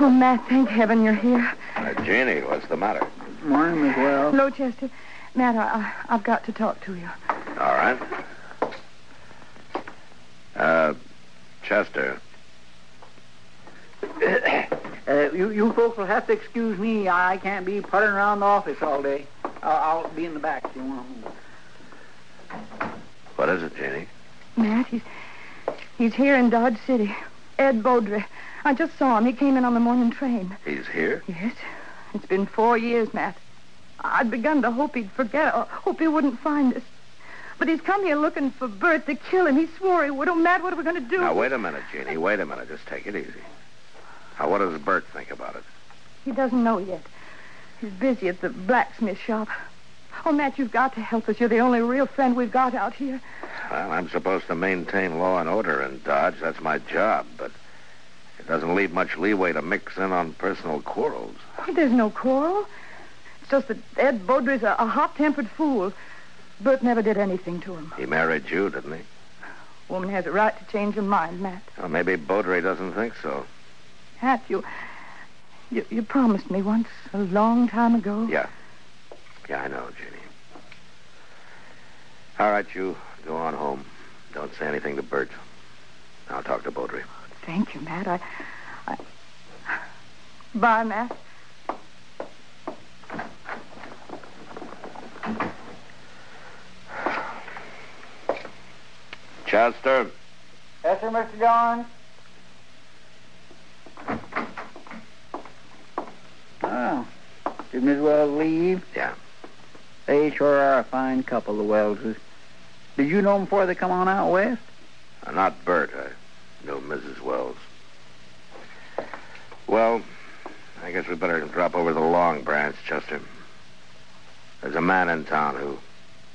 Oh, Matt, thank heaven you're here. Uh, Jeannie, what's the matter? Morning, Miss Wells. Hello, Chester. Matt, I, I, I've got to talk to you. All right. Uh, Chester. Uh, you, you folks will have to excuse me. I can't be puttering around the office all day. I'll, I'll be in the back if you want. What is it, Jeannie? Matt, he's he's here in Dodge City. Ed Beaudry. I just saw him. He came in on the morning train. He's here? Yes. It's been four years, Matt. I'd begun to hope he'd forget, or hope he wouldn't find us. But he's come here looking for Bert to kill him. He swore he would. Oh, Matt, what are we going to do? Now, wait a minute, Jeannie. Wait a minute. Just take it easy. Now, what does Bert think about it? He doesn't know yet. He's busy at the blacksmith shop. Oh, Matt, you've got to help us. You're the only real friend we've got out here. Well, I'm supposed to maintain law and order in Dodge. That's my job. But doesn't leave much leeway to mix in on personal quarrels. Oh, there's no quarrel. It's just that Ed Beaudry's a, a hot-tempered fool. Bert never did anything to him. He married you, didn't he? Woman has a right to change her mind, Matt. Well, maybe Beaudry doesn't think so. Matt, you, you, you promised me once a long time ago. Yeah. Yeah, I know, Jeannie. All right, you go on home. Don't say anything to Bert. I'll talk to Beaudry. Thank you, Matt. I, I... Bye, Matt. Chester. Yes, sir, Mr. John. Oh, didn't as well leave? Yeah. They sure are a fine couple, the Wellses. Did you know them before they come on out west? Uh, not Bert. I know Mrs. Wells. Well, I guess we better drop over the Long Branch, Chester. There's a man in town who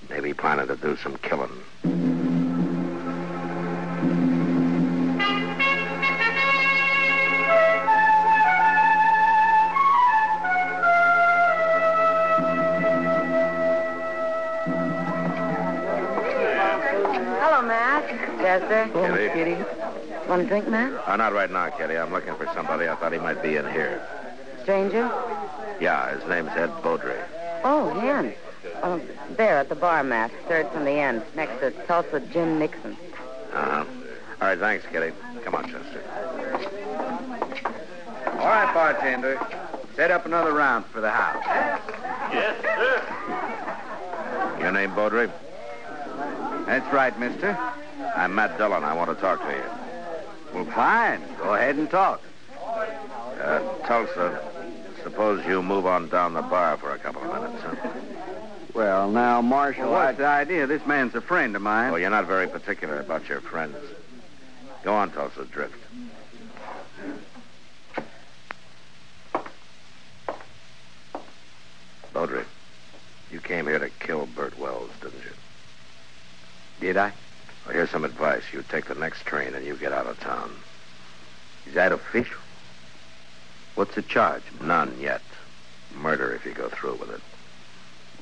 may be planning to do some killing. Hello, Matt. Chester. Oh, kitty. Kitty. Want a drink, Matt? Uh, not right now, Kitty. I'm looking for somebody. I thought he might be in here. Stranger? Yeah, his name's Ed Beaudry. Oh, him. Oh, there at the bar, Matt. Third from the end, next to Tulsa Jim Nixon. Uh-huh. All right, thanks, Kitty. Come on, Chester. All right, bartender. Set up another round for the house. Yes. sir. Your name, Beaudry? That's right, mister. I'm Matt Dillon. I want to talk to you. Well, fine. Go ahead and talk. Uh, Tulsa, suppose you move on down the bar for a couple of minutes, huh? Well, now, Marshal, what's the idea? This man's a friend of mine. Well, you're not very particular about your friends. Go on, Tulsa Drift. Beaudry, you came here to kill Bert Wells, didn't you? Did I? Well, here's some advice. You take the next train and you get out of town. Is that official? What's the charge? None yet. Murder if you go through with it.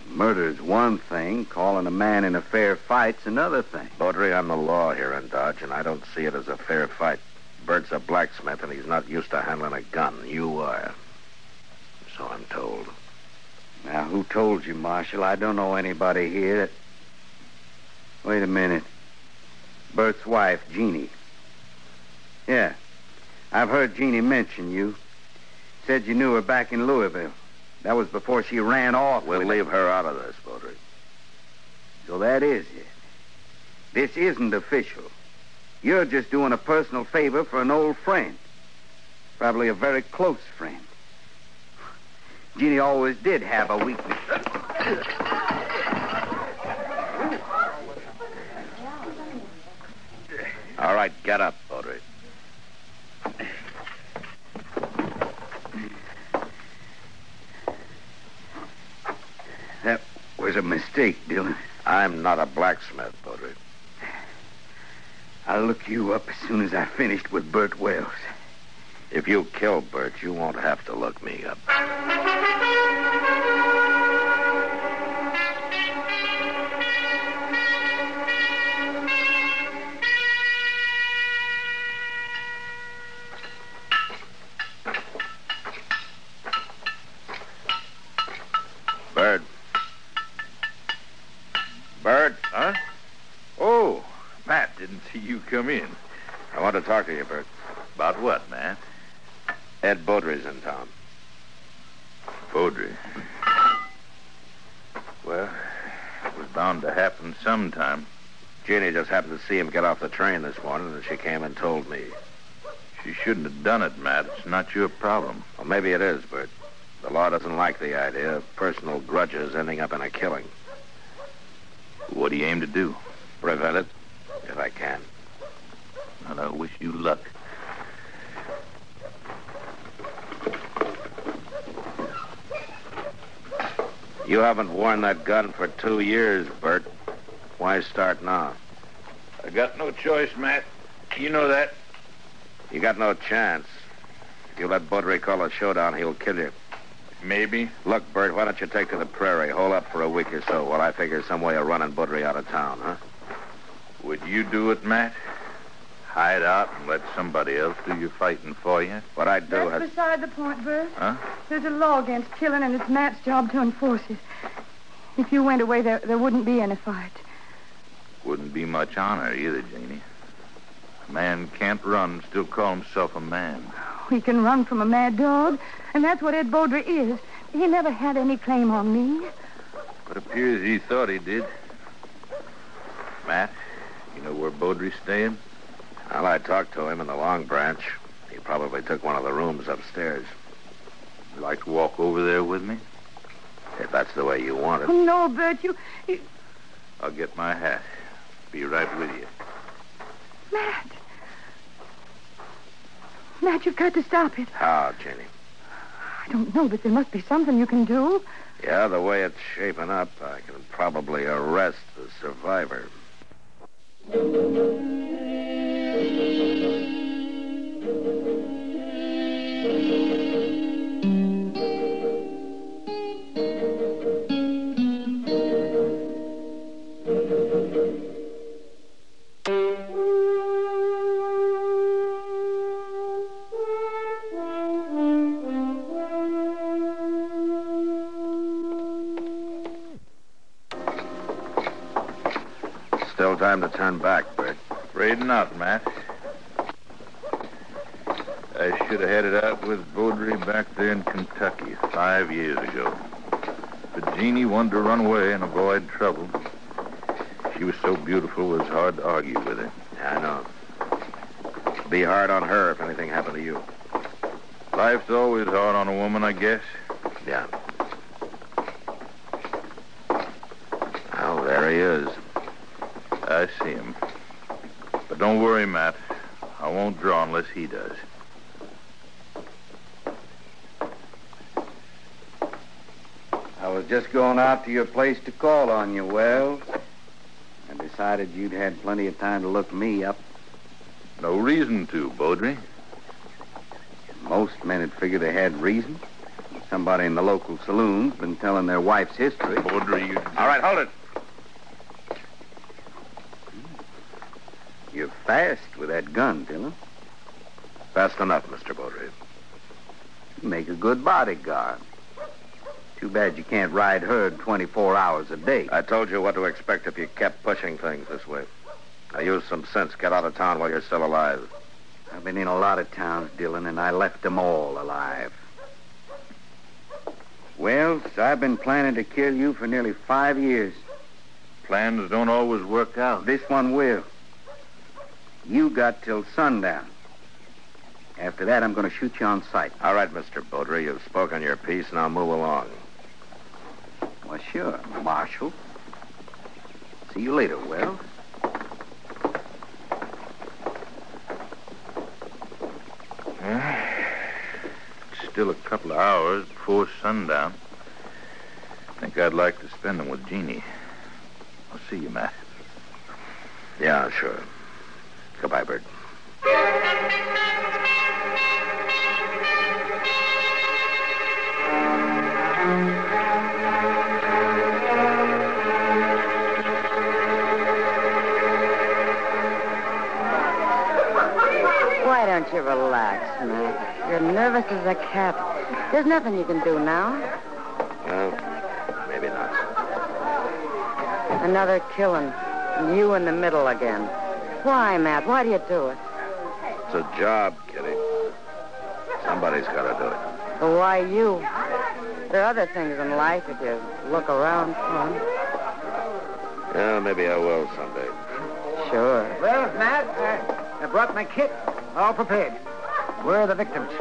Murder's one thing. Calling a man in a fair fight's another thing. Baudry, I'm the law here in Dodge, and I don't see it as a fair fight. Bert's a blacksmith, and he's not used to handling a gun. You are. So I'm told. Now, who told you, Marshal? I don't know anybody here that... Wait a minute. Bert's wife, Jeannie. Yeah. I've heard Jeannie mention you. Said you knew her back in Louisville. That was before she ran off. We'll leave her out of this, Baudry. So that is it. This isn't official. You're just doing a personal favor for an old friend. Probably a very close friend. Jeannie always did have a weakness. All right, get up, Baudry. That was a mistake, Dillon. I'm not a blacksmith, Baudry. I'll look you up as soon as I finished with Bert Wells. If you kill Bert, you won't have to look me up. Come in. I want to talk to you, Bert. About what, Matt? Ed Baudry's in town. Baudry. Well, it was bound to happen sometime. Jeannie just happened to see him get off the train this morning, and she came and told me. She shouldn't have done it, Matt. It's not your problem. Well, maybe it is, Bert. The law doesn't like the idea of personal grudges ending up in a killing. What do you aim to do? Prevent it, if I can. And I wish you luck. You haven't worn that gun for two years, Bert. Why start now? I got no choice, Matt. You know that. You got no chance. If you let Baudry call a showdown, he'll kill you. Maybe. Look, Bert, why don't you take to the prairie, hole up for a week or so while I figure some way of running Baudry out of town, huh? Would you do it, Matt? Hide out and let somebody else do your fighting for you? What I'd do That's is... beside the point, Bert. Huh? There's a law against killing, and it's Matt's job to enforce it. If you went away, there, there wouldn't be any fight. Wouldn't be much honor either, Janie. A man can't run and still call himself a man. He can run from a mad dog, and that's what Ed Baudry is. He never had any claim on me. It appears he thought he did. Matt, you know where Baudry's staying? Well, I talked to him in the Long Branch. He probably took one of the rooms upstairs. Would you like to walk over there with me? If that's the way you want it. Oh, no, Bert, you, you... I'll get my hat. Be right with you. Matt. Matt, you've got to stop it. How, Jenny? I don't know, but there must be something you can do. Yeah, the way it's shaping up, I can probably arrest the survivor. Still time to turn back, Bert. Afraid not, Matt. I should have headed out with Baudry back there in Kentucky five years ago. But Jeannie wanted to run away and avoid trouble. She was so beautiful, it was hard to argue with her. Yeah, I know. Be hard on her if anything happened to you. Life's always hard on a woman, I guess. Yeah. Oh, there he is. I see him. But don't worry, Matt. I won't draw unless he does. I was just going out to your place to call on you, Wells. I decided you'd had plenty of time to look me up. No reason to, Baudry. Most men would figure they had reason. Somebody in the local saloon's been telling their wife's history. Baudry, you... All right, hold it. You're fast with that gun, Dillon. Fast enough, Mr. Baudry. You make a good bodyguard. Too bad you can't ride herd 24 hours a day. I told you what to expect if you kept pushing things this way. Now use some sense. Get out of town while you're still alive. I've been in a lot of towns, Dillon, and I left them all alive. Well, I've been planning to kill you for nearly five years. Plans don't always work out. This one will. You got till sundown. After that, I'm going to shoot you on sight. All right, Mr. Baudry, you've spoken your piece. Now move along. Well, sure, Marshal. See you later, Wells. It's still a couple of hours before sundown. Think I'd like to spend them with Jeannie. I'll see you, Matt. Yeah, sure. Goodbye, Bert. Relax, Matt? You're nervous as a cat. There's nothing you can do now. Well, maybe not. Another killing. And you in the middle again. Why, Matt? Why do you do it? It's a job, Kitty. Somebody's got to do it. But why you? There are other things in life if you look around for 'em. Yeah, maybe I will someday. Sure. Well, Matt, I, I brought my kit. All prepared. Where are the victims?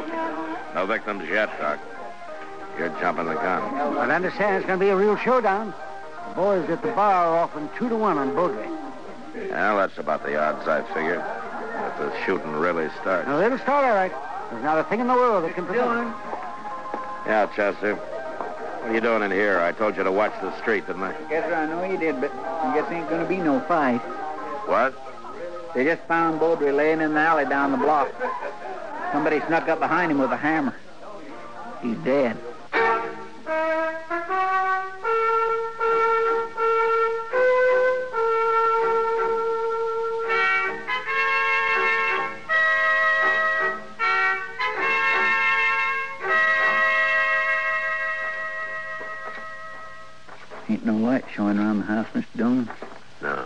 No victims yet, Doc. You're jumping the gun. I understand it's going to be a real showdown. The boys at the bar are offering two to one on Baudry. Well, that's about the odds I figure. If the shooting really starts. Now, it'll start all right. There's not a thing in the world that can prevent it. Yeah, Chester. What are you doing in here? I told you to watch the street, didn't I? Yes, sir, I know you did, but I guess ain't going to be no fight. What? They just found Baudry laying in the alley down the block. Somebody snuck up behind him with a hammer. He's dead. Ain't no light showing around the house, Mr. Dillon. No.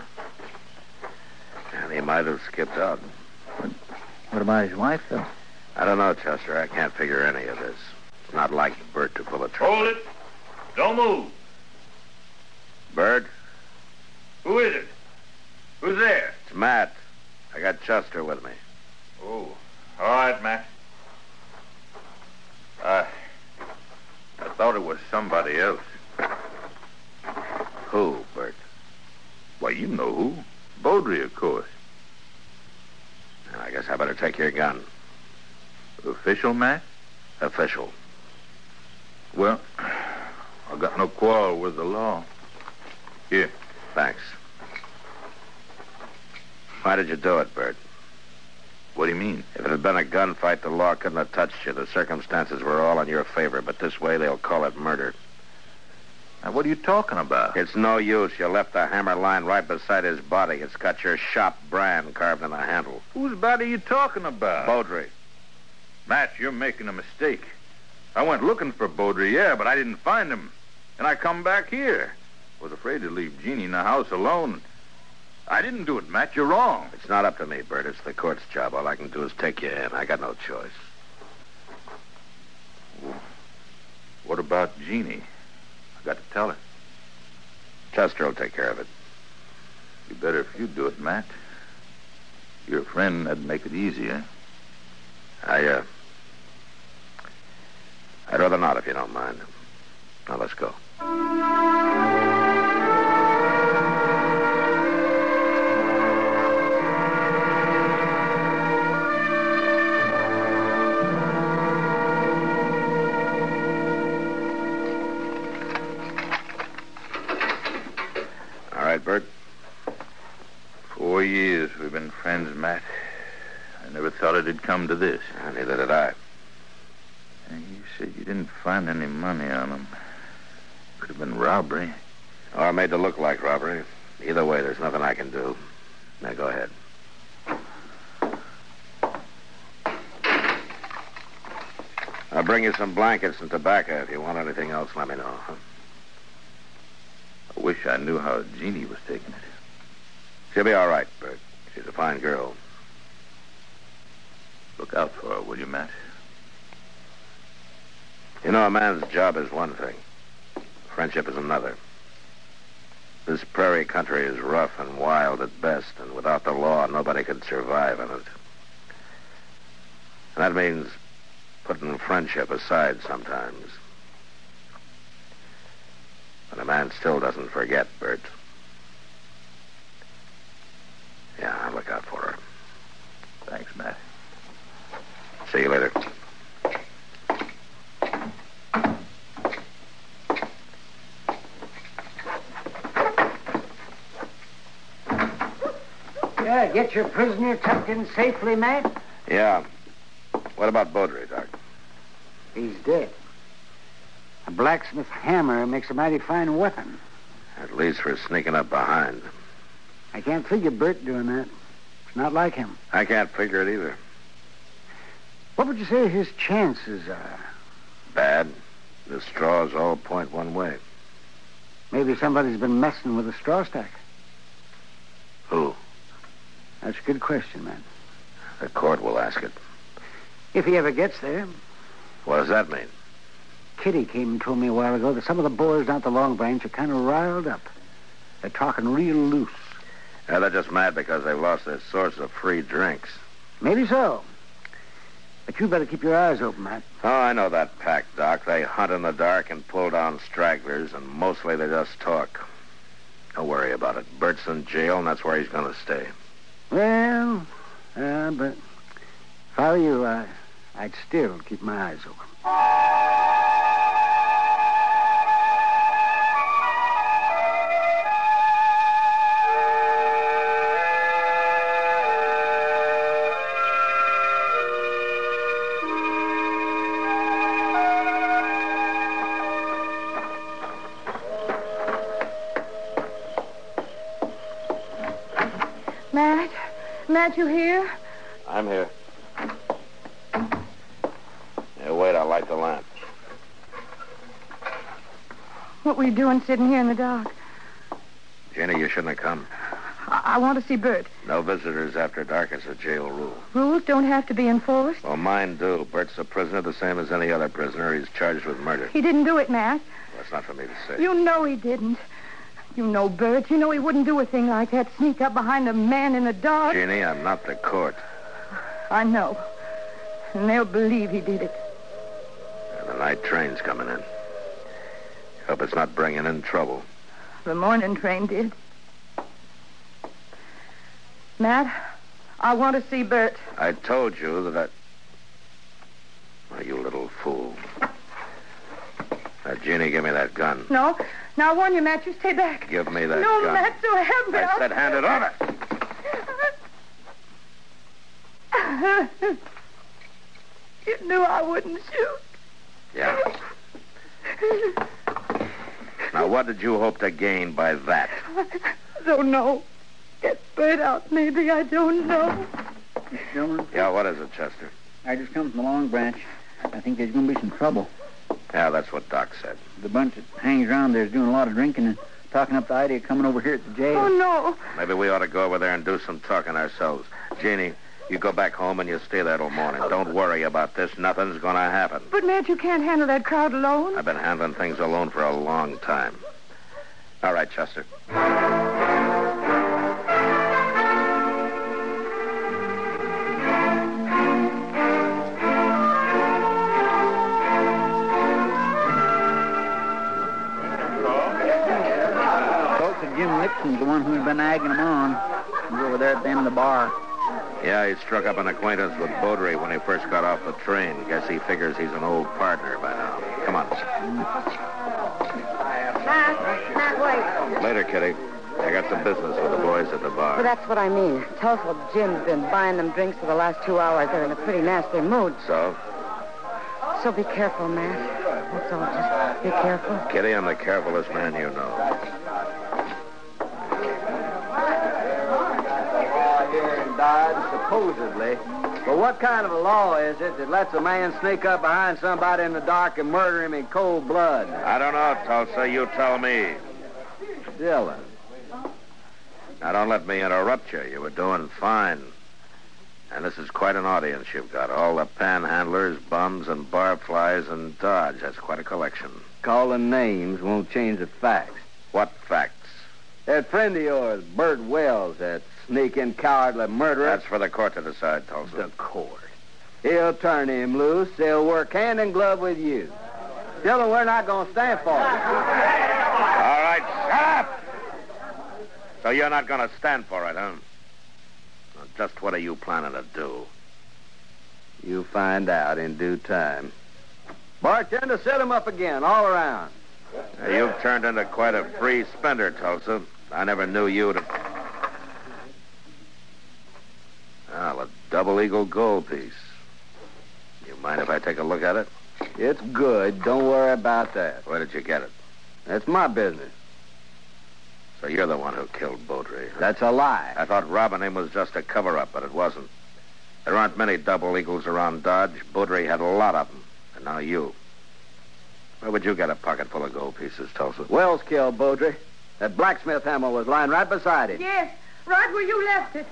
And he might have skipped out. What about his wife, though? I don't know, Chester. I can't figure any of this. It's not like Bert to pull a trick. Hold it. Don't move. Bert, Who is it? Who's there? it's Matt. I got Chester with me. Oh, all right, Matt. I, I thought it was somebody else. Who, Bert? Why, you know who. Baudry, of course. I guess I better take your gun. Official, Matt? Official. Well, I got no quarrel with the law. Here. Thanks. Why did you do it, Bert? What do you mean? If it had been a gunfight, the law couldn't have touched you. The circumstances were all in your favor, but this way they'll call it murder. Now, what are you talking about? It's no use. You left the hammer lying right beside his body. It's got your shop brand carved in the handle. Whose body are you talking about? Baudry. Matt, you're making a mistake. I went looking for Baudry, yeah, but I didn't find him. And I come back here. Was afraid to leave Jeannie in the house alone. I didn't do it, Matt. You're wrong. It's not up to me, Bert. It's the court's job. All I can do is take you in. I got no choice. What about Jeannie? Got to tell her. Chester will take care of it. You better if you do it, Matt. Your friend, that'd make it easier. I, uh. I'd rather not, if you don't mind. Now, let's go. Robbery. Oh, or made to look like robbery. Either way, there's nothing I can do. Now go ahead. I'll bring you some blankets and tobacco. If you want anything else, let me know. Huh? I wish I knew how Jeannie was taking it. She'll be all right, Bert. She's a fine girl. Look out for her, will you, Matt? You know, a man's job is one thing. Friendship is another. This prairie country is rough and wild at best, and without the law, nobody could survive in it. And that means putting friendship aside sometimes. But a man still doesn't forget, Bert. Yeah, I'll look out for her. Thanks, Matt. See you later. Yeah, get your prisoner tucked in safely, Matt. Yeah. What about Baudry, Doc? He's dead. A blacksmith's hammer makes a mighty fine weapon. At least for sneaking up behind. I can't figure Bert doing that. It's not like him. I can't figure it either. What would you say his chances are? Bad. The straws all point one way. Maybe somebody's been messing with the straw stack. That's a good question, man. The court will ask it. If he ever gets there. What does that mean? Kitty came and told me a while ago that some of the boys down at the Long Branch are kind of riled up. They're talking real loose. Yeah, they're just mad because they've lost their source of free drinks. Maybe so. But you better keep your eyes open, Matt. Oh, I know that pack, Doc. They hunt in the dark and pull down stragglers, and mostly they just talk. Don't worry about it. Bert's in jail, and that's where he's going to stay. Well, uh, but if I were you, I, I'd still keep my eyes open. Matt? Matt, you here? I'm here. Yeah, wait, I'll light the lamp. What were you doing sitting here in the dark? Jenny, you shouldn't have come. I, I want to see Bert. No visitors after dark is a jail rule. Rules don't have to be enforced. Well, mine do. Bert's a prisoner the same as any other prisoner. He's charged with murder. He didn't do it, Matt. That's not for me to say. You know he didn't. You know Bert. You know he wouldn't do a thing like that. Sneak up behind a man in the dark. Jeannie, I'm not the court. I know. And they'll believe he did it. And the night train's coming in. Hope it's not bringing in trouble. The morning train did. Matt, I want to see Bert. I told you that I... Oh, you little fool. Now, Jeannie, give me that gun. No. Now, I warn you, Matt, you stay back. Give me that no, gun. Matt, so help me. I I'll- said hand it over. you knew I wouldn't shoot. Yeah. Now, what did you hope to gain by that? I don't know. Get Bert out, maybe. I don't know. Mr. Dillon, Yeah, what is it, Chester? I just come from the Long Branch. I think there's going to be some trouble. Yeah, that's what Doc said. The bunch that hangs around there's doing a lot of drinking and talking up the idea of coming over here at the jail. Oh, no. Maybe we ought to go over there and do some talking ourselves. Jeannie, you go back home and you stay there till morning. Don't worry about this. Nothing's going to happen. But, Matt, you can't handle that crowd alone. I've been handling things alone for a long time. All right, Chester. Nixon's the been egging them on. He's over there at the end of the bar. Yeah, he struck up an acquaintance with Baudry when he first got off the train. Guess he figures he's an old partner by now. Come on. Matt, Matt, wait. Later, Kitty. I got some business with the boys at the bar. Well, that's what I mean. Tell us what Jim's been buying them drinks for the last two hours. They're in a pretty nasty mood. So? So be careful, Matt. That's all. Just be careful. Kitty, I'm the carefulest man you know. Dodge, supposedly. But what kind of a law is it that lets a man sneak up behind somebody in the dark and murder him in cold blood? I don't know, Tulsa. You tell me. Dillon. Now, don't let me interrupt you. You were doing fine. And this is quite an audience you've got. All the panhandlers, bums, and barflies, and Dodge. That's quite a collection. Calling names won't change the facts. What facts? That friend of yours, Bert Wells, that sneaking, cowardly murderer. That's for the court to decide, Tulsa. the court. He'll turn him loose. He'll work hand in glove with you. Dillon, we're not going to stand for it. All right, shut up! So you're not going to stand for it, huh? Well, just what are you planning to do? You'll find out in due time. Bartender, set him up again, all around. Now, you've turned into quite a free spender, Tulsa. I never knew you to. Well, a double eagle gold piece. You mind if I take a look at it? It's good. Don't worry about that. Where did you get it? That's my business. So you're the one who killed Beaudry. huh? That's a lie. I thought robbing him was just a cover-up, but it wasn't. There aren't many double eagles around Dodge. Beaudry had a lot of them. And now you. Where would you get a pocket full of gold pieces, Tulsa? Wells killed Beaudry. That blacksmith hammer was lying right beside him. Yes, right where you left it.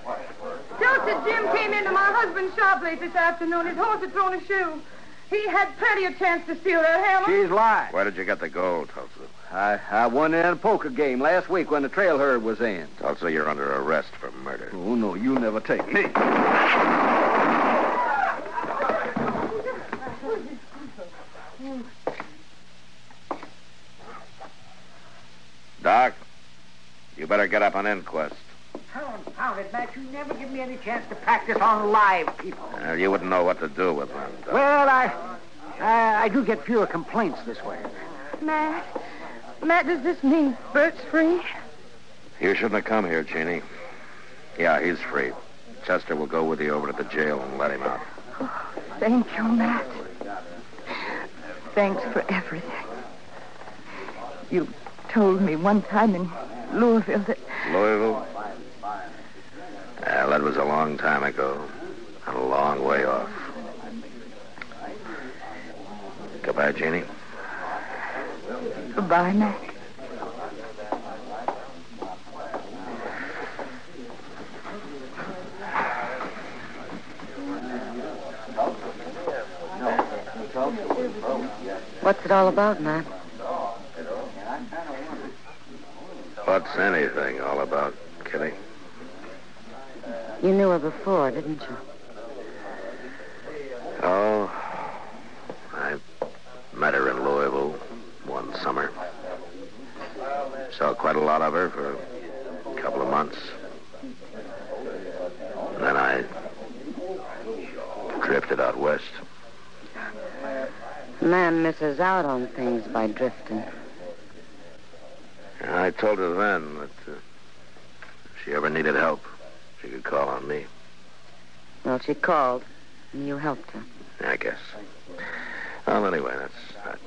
Tulsa Jim came into my husband's shop late this afternoon. His horse had thrown a shoe. He had plenty of chance to steal that hammer. She's lying. Where did you get the gold, Tulsa? I, I won it in a poker game last week when the trail herd was in. Tulsa, you're under arrest for murder. Oh, no, you never take me. Doc, you better get up on inquest. Confound it, Matt. You never give me any chance to practice on live people. Uh, you wouldn't know what to do with them. Doc. Well, I, I, I do get fewer complaints this way. Matt, Matt, does this mean Bert's free? You shouldn't have come here, Jeannie. Yeah, he's free. Chester will go with you over to the jail and let him out. Oh, Thank you, Matt. Thanks for everything. You told me one time in Louisville that Louisville? Well, that was a long time ago. And a long way off. Goodbye, Jeannie. Goodbye, Matt. What's it all about, Matt? What's anything all about, Kitty? You knew her before, didn't you? Oh, I met her in Louisville one summer. Saw quite a lot of her for a couple of months. And then I drifted out west. Man misses out on things by drifting. And I told her then that uh, if she ever needed help, could call on me. Well, she called, and you helped her. I guess. Well, anyway, that's that.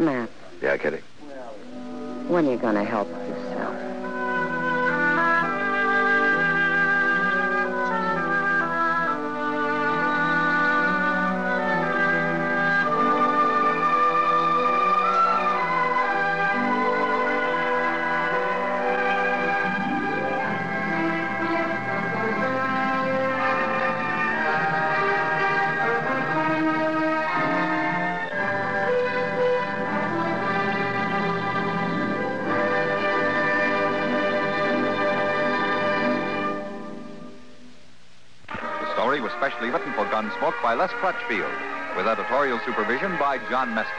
Matt, Yeah, Kitty. when are you gonna help yourself? With editorial supervision by John Meston.